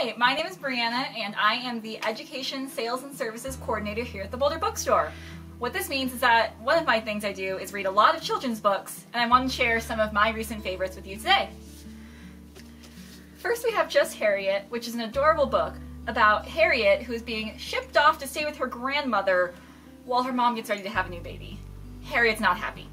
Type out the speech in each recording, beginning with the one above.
Hi, my name is Breanna and I am the Education Sales and Services Coordinator here at the Boulder Bookstore. What this means is that one of my things I do is read a lot of children's books and I want to share some of my recent favorites with you today. First we have Just Harriet, which is an adorable book about Harriet who is being shipped off to stay with her grandmother while her mom gets ready to have a new baby. Harriet's not happy.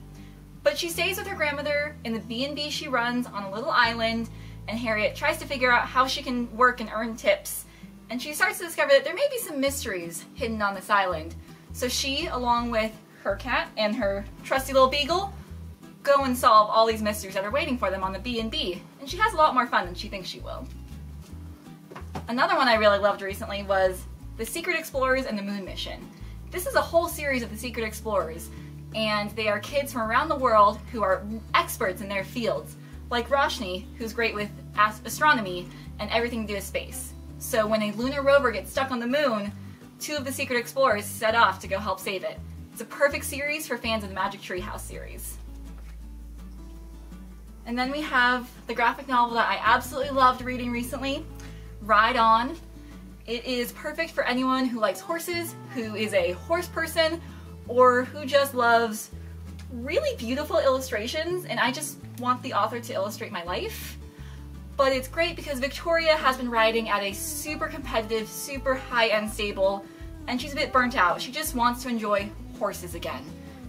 But she stays with her grandmother in the B&B she runs on a little island and Harriet tries to figure out how she can work and earn tips. And she starts to discover that there may be some mysteries hidden on this island. So she, along with her cat and her trusty little beagle, go and solve all these mysteries that are waiting for them on the B&B. And she has a lot more fun than she thinks she will. Another one I really loved recently was The Secret Explorers and the Moon Mission. This is a whole series of The Secret Explorers, and they are kids from around the world who are experts in their fields like Roshni, who's great with astronomy and everything to do with space. So when a lunar rover gets stuck on the moon, two of the secret explorers set off to go help save it. It's a perfect series for fans of the Magic Tree House series. And then we have the graphic novel that I absolutely loved reading recently, Ride On. It is perfect for anyone who likes horses, who is a horse person, or who just loves really beautiful illustrations, and I just want the author to illustrate my life. But it's great because Victoria has been riding at a super competitive, super high-end stable, and she's a bit burnt out. She just wants to enjoy horses again.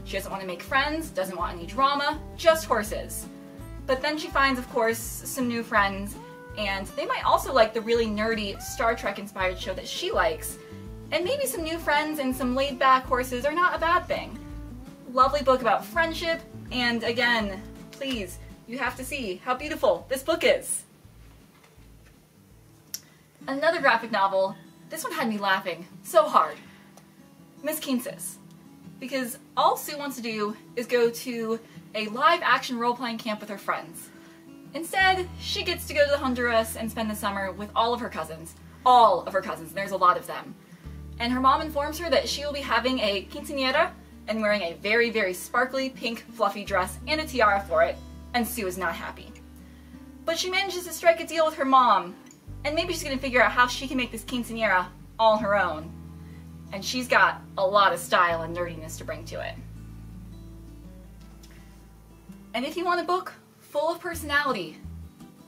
She doesn't want to make friends, doesn't want any drama, just horses. But then she finds, of course, some new friends, and they might also like the really nerdy Star Trek inspired show that she likes. And maybe some new friends and some laid back horses are not a bad thing lovely book about friendship, and again, please, you have to see how beautiful this book is. Another graphic novel, this one had me laughing so hard. Miss Quinces. Because all Sue wants to do is go to a live action role-playing camp with her friends. Instead, she gets to go to the Honduras and spend the summer with all of her cousins. All of her cousins, there's a lot of them. And her mom informs her that she will be having a quinceañera, and wearing a very, very sparkly pink fluffy dress and a tiara for it, and Sue is not happy. But she manages to strike a deal with her mom, and maybe she's going to figure out how she can make this quinceanera all her own. And she's got a lot of style and nerdiness to bring to it. And if you want a book full of personality,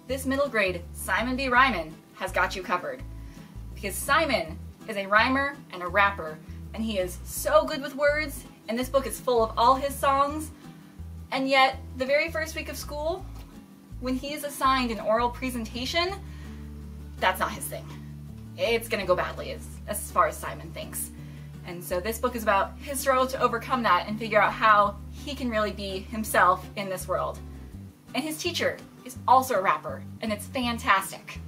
this middle grade Simon B. Rhymin' has got you covered. Because Simon is a rhymer and a rapper, and he is so good with words, and this book is full of all his songs. And yet, the very first week of school, when he is assigned an oral presentation, that's not his thing. It's gonna go badly as, as far as Simon thinks. And so this book is about his struggle to overcome that and figure out how he can really be himself in this world. And his teacher is also a rapper, and it's fantastic.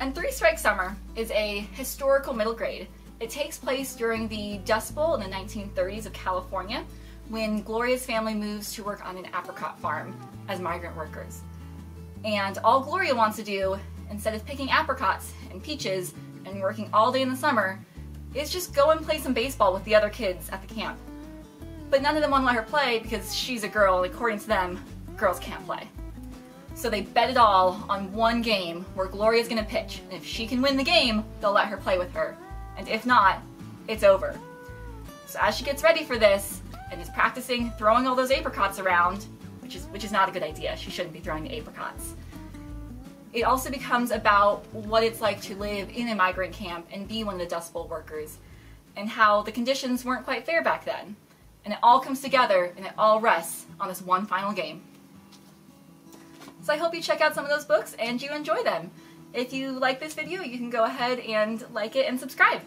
And Three Strike Summer is a historical middle grade it takes place during the Dust Bowl in the 1930s of California when Gloria's family moves to work on an apricot farm as migrant workers. And all Gloria wants to do, instead of picking apricots and peaches and working all day in the summer, is just go and play some baseball with the other kids at the camp. But none of them want to let her play because she's a girl, and according to them, girls can't play. So they bet it all on one game where Gloria's gonna pitch, and if she can win the game, they'll let her play with her and if not, it's over. So as she gets ready for this, and is practicing throwing all those apricots around, which is, which is not a good idea, she shouldn't be throwing the apricots, it also becomes about what it's like to live in a migrant camp and be one of the Dust Bowl workers, and how the conditions weren't quite fair back then. And it all comes together, and it all rests on this one final game. So I hope you check out some of those books and you enjoy them. If you like this video, you can go ahead and like it and subscribe.